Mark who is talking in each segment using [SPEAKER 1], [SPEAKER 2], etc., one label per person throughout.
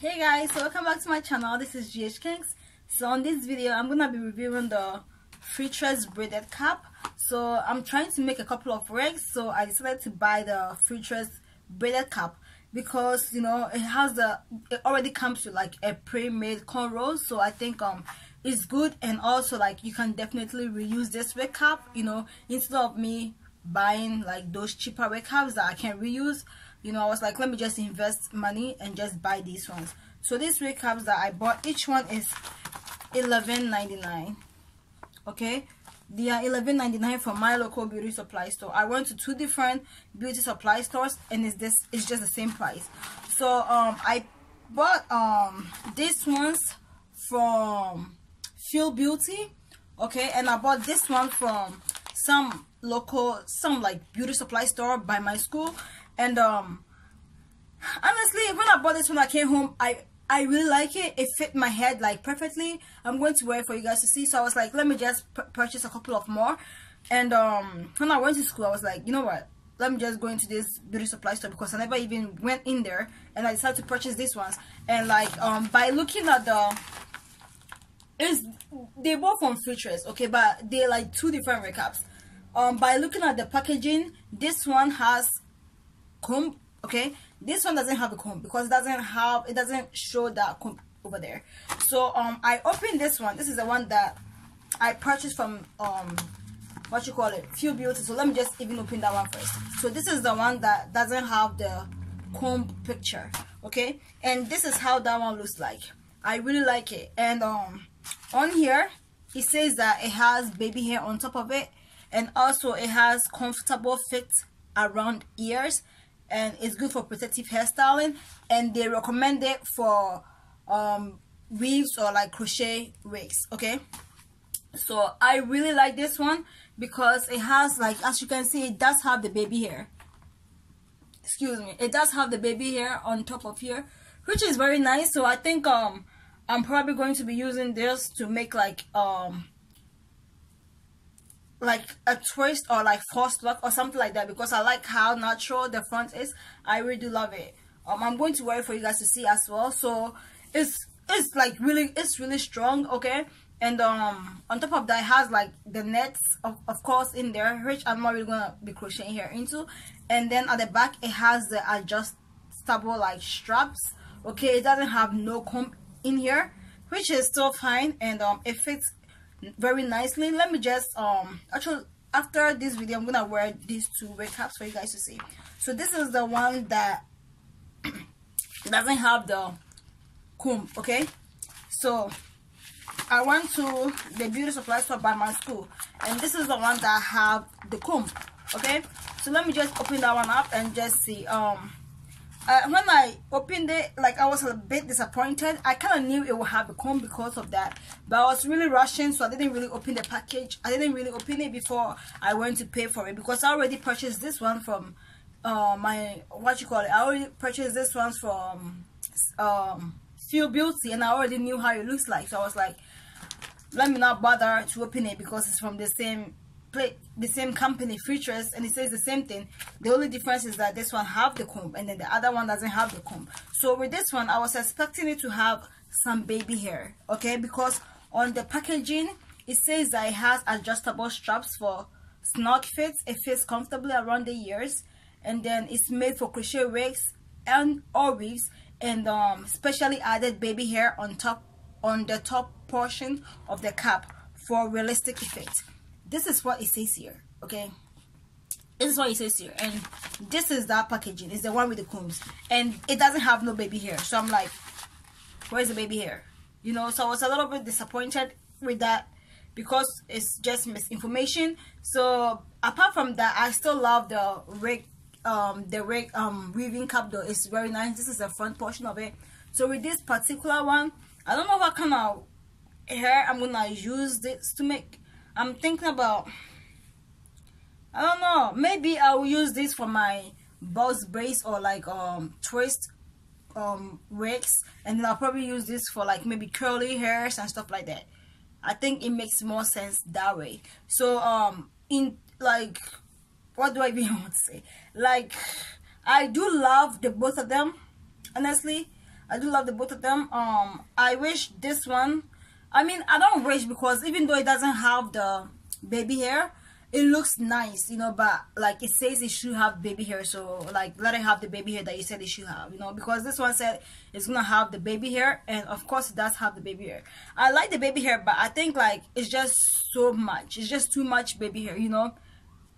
[SPEAKER 1] hey guys so welcome back to my channel. This is GH Kinks so on this video i'm gonna be reviewing the Freetress braided cap. So i'm trying to make a couple of wigs so i decided to buy the Freetress braided cap because you know it has the it already comes with like a pre-made cornrows so i think um it's good. And also like you can definitely reuse this wig cap you know instead of me buying like those cheaper wig caps that i can reuse you know i was like let me just invest money and just buy these ones. So these wig caps that i bought each one is 11.99 okay? They are 11.99 from my local beauty supply store. I went to two different beauty supply stores and it's this it's just the same price. So um i bought um these ones from feel beauty okay? And i bought this one from some local some like beauty supply store by my school and um honestly when i bought this when i came home i I really like it. It fit my head like perfectly. I'm going to wear it for you guys to see. So I was like, let me just purchase a couple of more. And um, when I went to school, I was like, you know what? Let me just go into this beauty supply store because I never even went in there. And I decided to purchase these ones. And like um, by looking at the is they both from Freetress, okay, but they're like two different recaps. Um, by looking at the packaging, this one has comb, okay. This one doesn't have a comb because it doesn't have, it doesn't show that comb over there. So um, I opened this one. This is the one that I purchased from um, what you call it, few Beauty. So let me just even open that one first. So this is the one that doesn't have the comb picture, okay. And this is how that one looks like. I really like it, and um on here it says that it has baby hair on top of it and also it has comfortable fit around ears and it's good for protective hairstyling. And they recommend it for um weaves or like crochet wigs okay? So i really like this one because it has like as you can see it does have the baby hair. Excuse me. It does have the baby hair on top of here which is very nice. So i think um I'm probably going to be using this to make like um like a twist or like faux locs or something like that because I like how natural the front is. I really do love it. Um, I'm going to wear it for you guys to see as well. So it's it's like really it's really strong. Okay, and um on top of that it has like the nets of, of course in there which I'm not really gonna be crocheting here into, and then at the back it has the adjustable like straps. Okay, it doesn't have no comb in here which is still fine and um it fits very nicely. Let me just um actually after this video i'm gonna wear these two wig caps for you guys to see. So this is the one that doesn't have the comb okay? So i went to the beauty supply store by my school and this is the one that have the comb okay? So let me just open that one up and just see um uh, when I opened it, like I was a bit disappointed. I kind of knew it would have a comb because of that, but I was really rushing, so I didn't really open the package. I didn't really open it before I went to pay for it because I already purchased this one from uh, my what you call it. I already purchased this one from um, Feel Beauty, and I already knew how it looks like. So I was like, let me not bother to open it because it's from the same play the same company features and it says the same thing. The only difference is that this one have the comb and then the other one doesn't have the comb. So with this one i was expecting it to have some baby hair okay? Because on the packaging it says that it has adjustable straps for snug fits. It fits comfortably around the ears and then it's made for crochet wigs and or weaves and um specially added baby hair on top on the top portion of the cap for realistic effect this is what it says here okay? This is what it says here and this is that packaging. It's the one with the combs. And it doesn't have no baby hair so i'm like where's the baby hair? You know so i was a little bit disappointed with that because it's just misinformation. So apart from that i still love the rig um the rig um weaving cap though. It's very nice. This is the front portion of it. So with this particular one i don't know what kind of hair i'm gonna use this to make I'm thinking about I don't know maybe I will use this for my box braids or like um twist um wigs and then I'll probably use this for like maybe curly hairs and stuff like that I think it makes more sense that way so um in like what do I even want to say like I do love the both of them honestly I do love the both of them. Um, I wish this one. I mean, I don't wish because even though it doesn't have the baby hair, it looks nice, you know, but like it says it should have baby hair, so like let it have the baby hair that you said it should have, you know, because this one said it's gonna have the baby hair, and of course it does have the baby hair. I like the baby hair, but I think like it's just so much, it's just too much baby hair, you know,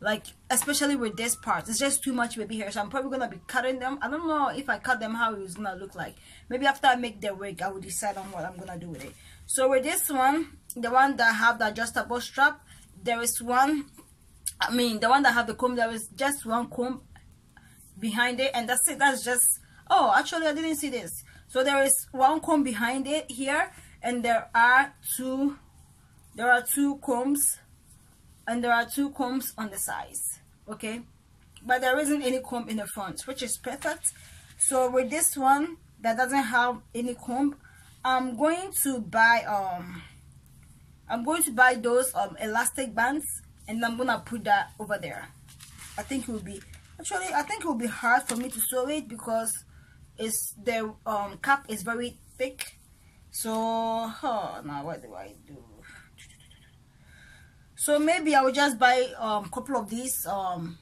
[SPEAKER 1] like especially with this part, it's just too much baby hair, so I'm probably gonna be cutting them. I don't know if I cut them how it's gonna look like. Maybe after I make the wig, I will decide on what I'm gonna do with it. So with this one, the one that have the adjustable strap, there is one I mean, the one that have the comb, there is just one comb behind it, and that's it. That's just, oh, actually, I didn't see this. So there is one comb behind it here, and there are two, there are two combs, and there are two combs on the sides, okay? But there isn't any comb in the front, which is perfect. So with this one that doesn't have any comb, I'm going to buy, um, I'm going to buy those um elastic bands and I'm gonna put that over there. I think it will be actually I think it will be hard for me to sew it because it's the um, cap is very thick. So now what do I do? So maybe I will just buy um, couple of these um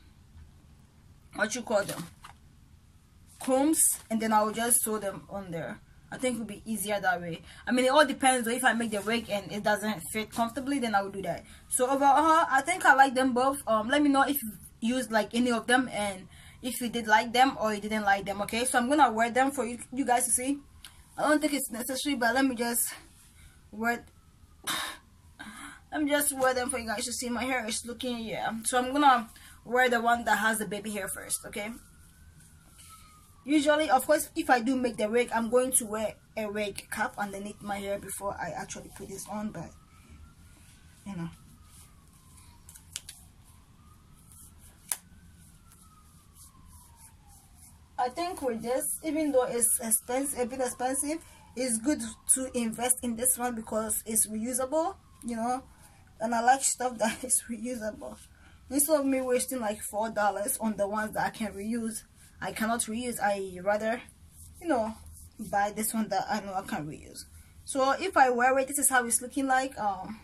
[SPEAKER 1] what you call them? Combs and then I will just sew them on there I think it would be easier that way. I mean, it all depends. If I make the wig and it doesn't fit comfortably, then I will do that. So overall, I think I like them both. Um, let me know if you used like any of them and if you did like them or you didn't like them. Okay, so I'm gonna wear them for you, you guys to see. I don't think it's necessary, but let me just wear. let me just wear them for you guys to see. My hair is looking yeah. So I'm gonna wear the one that has the baby hair first. Okay usually of course if i do make the wig i'm going to wear a wig cap underneath my hair before i actually put this on but you know I think with this, even though it's expensive, a bit expensive, it's good to invest in this one because it's reusable, you know, and I like stuff that is reusable. Instead of me wasting like four dollars on the ones that I can reuse, I cannot reuse. I rather you know buy this one that I know I can reuse. So if I wear it this is how it's looking like um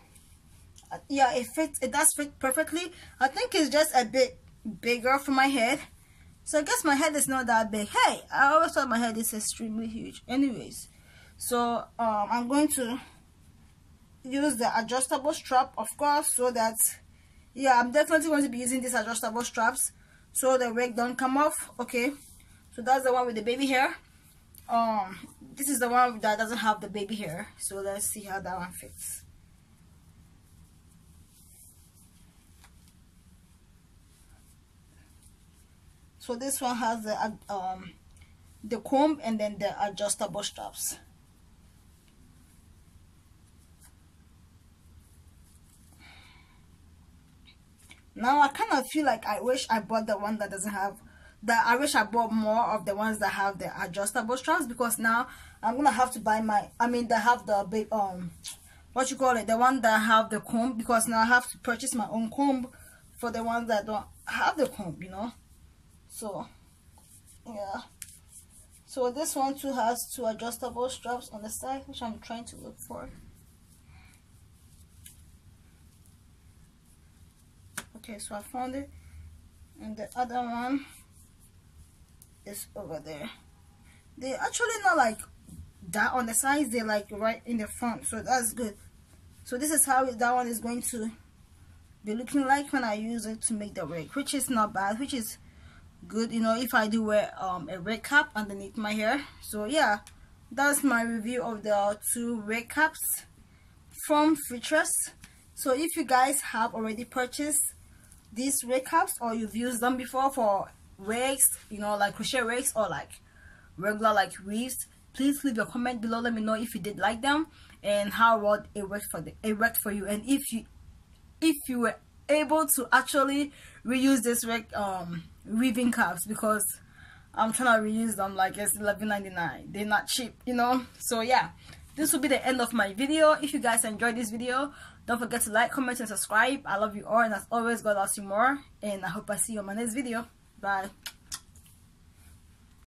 [SPEAKER 1] yeah it fits it does fit perfectly. I think it's just a bit bigger for my head. So I guess my head is not that big. Hey I always thought my head is extremely huge. Anyways so um, I'm going to use the adjustable strap of course so that yeah I'm definitely going to be using these adjustable straps so the wig don't come off okay? So that's the one with the baby hair. Um this is the one that doesn't have the baby hair. So let's see how that one fits. So this one has the um the comb and then the adjustable straps now I kind of feel like I wish I bought the one that doesn't have that I wish I bought more of the ones that have the adjustable straps because now I'm gonna have to buy my I mean they have the big um what you call it? The one that have the comb because now I have to purchase my own comb for the ones that don't have the comb you know? So yeah. So this one too has two adjustable straps on the side which I'm trying to look for okay so I found it. And the other one is over there. They actually not like that on the sides. They're like right in the front. So that's good. So this is how that one is going to be looking like when I use it to make the wig which is not bad which is good. You know if I do wear um, a wig cap underneath my hair. So yeah that's my review of the two wig caps from Freetress so if you guys have already purchased these wig caps or you've used them before for wigs you know like crochet wigs or like regular like weaves please leave a comment below. Let me know if you did like them and how well it worked for the it worked for you. And if you if you were able to actually reuse this wig um weaving caps because i'm trying to reuse them like it's 11.99 they're not cheap you know? So yeah this will be the end of my video. If you guys enjoyed this video don't forget to like comment and subscribe. I love you all and as always god loves you more and i hope i see you on my next video. Bye